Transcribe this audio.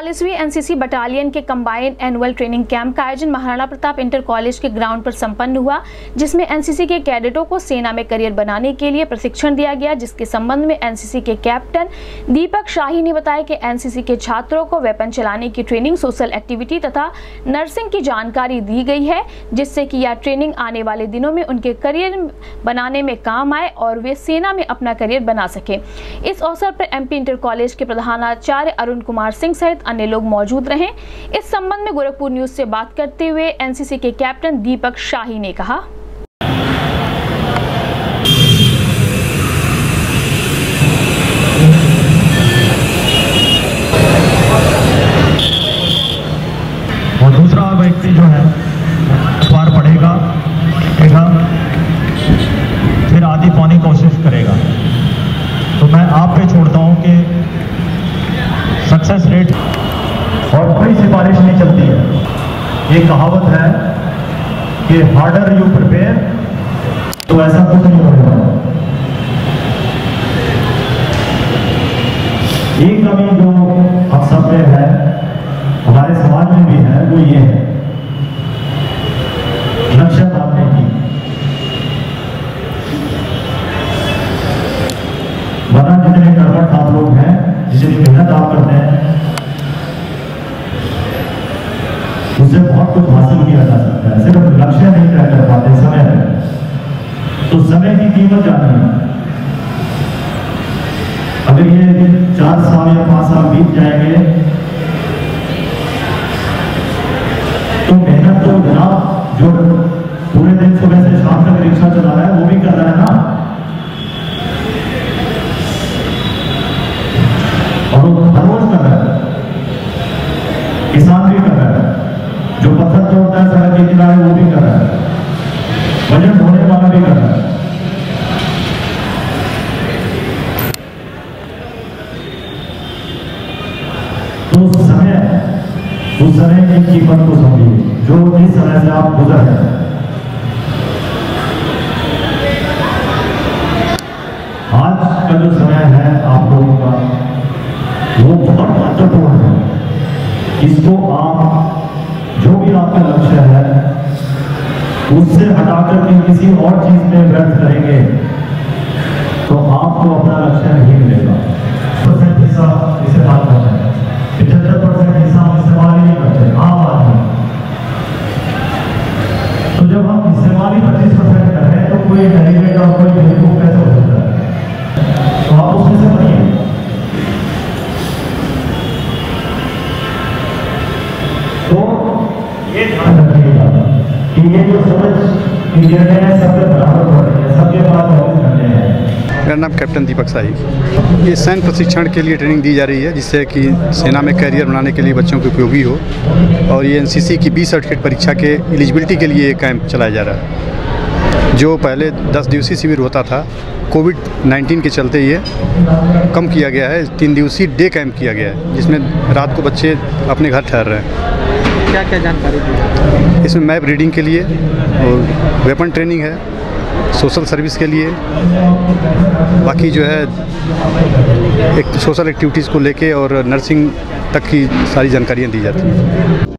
चौवालीसवीं NCC battalion के combined annual training camp का आयोजन महाराणा प्रताप इंटर कॉलेज के ग्राउंड पर संपन्न हुआ, जिसमें एनसीसी के कैडेटों को सेना में करियर बनाने के लिए प्रशिक्षण दिया गया, जिसके संबंध में एनसीसी के कैप्टन दीपक शाही ने बताया कि एनसीसी के छात्रों को वेपन चलाने की ट्रेनिंग, सोशल एक्टिविटी तथा नर्सिंग की जानकारी दी गई है, जिससे कि यह ट्रेनिंग आने वाले दिनों में उनके करियर बनाने में काम आए और वे सेना में अपना करियर बना सके। इस अवसर पर एमपी इंटर कॉलेज के प्रधानाचार्य अरुण कुमार सिंह सहित अन्य लोग मौजूद रहे। इस संबंध में गोरखपुर न्यूज़ से बात करते हुए एनसीसी के कैप्टन दीपक शाही ने कहा। और दूसरा व्यक्ति जो है अखबार पढ़ेगा फिर आधी पौनी कोशिश करेगा। तो मैं आप पे छोड़ता हूँ कि सक्सेस रेट और कोई सिफारिश नहीं चलती है। ये कहावत है कि हार्डर यू प्रिपेयर तो ऐसा कुछ नहीं होगा। एक कमी जो हम सब में है, हमारे समाज में भी है, वो ये है। लक्ष्य पाने की। वरना जितने कर्मठ आप लोग हैं, जितनी मेहनत आप करते हैं उससे बहुत कुछ हासिल किया जा सकता है, सिर्फ़ लक्ष्य नहीं तय कर पाते, समय है। तो समय की कीमत जानी है? अगर ये चार साल या पाँच साल बीत जाएँगे तो मेहनत तो जनाब जो पूरे दिन को से तोड़ता है वो भी कर रहा है। वज़न ढोने वाला भी कर रहा है। तो समय, उस समय की कीमत को समझिए, जो इस समय से आप गुजर रहे हैं। आज का जो समय है आप लोगों का, वो बहुत महत्वपूर्ण है। इसको आप आपका लक्ष्य है। उससे हटाकर के किसी और चीज़ में व्यर्थ करेंगे तो आपको अपना लक्ष्य नहीं मिलेगा। परसेंट हिस्सा इसे बात करते हैं। पिछहत्तर परसेंट हिस्सा हम इस्तेमाल ही नहीं करते, आम आदमी। तो जब हम इस्तेमाल ही पच्चीस परसेंट कर रहे हैं तो कोई डेलीगेट ये ध्यान रखिएगा कि ये जो समझ की निर्णय है, सबके बराबर हो रही है, सबके पास चौबीस घंटे हैं। मेरा नाम कैप्टन दीपक शाही ये सैन्य प्रशिक्षण के लिए ट्रेनिंग दी जा रही है, जिससे कि सेना में कैरियर बनाने के लिए बच्चों को उपयोगी हो। और ये एनसीसी की बी सर्टिफिकेट परीक्षा के एलिजिबिलिटी के लिए कैंप चलाया जा रहा है। जो पहले 10 दिवसीय शिविर होता था, कोविड 19 के चलते ये कम किया गया है। तीन दिवसीय डे कैंप किया गया है, जिसमें रात को बच्चे अपने घर ठहर रहे हैं। क्या क्या जानकारी दी? इसमें मैप रीडिंग के लिए और वेपन ट्रेनिंग है, सोशल सर्विस के लिए, बाकी जो है, एक सोशल एक्टिविटीज़ को लेके और नर्सिंग तक की सारी जानकारियाँ दी जाती हैं।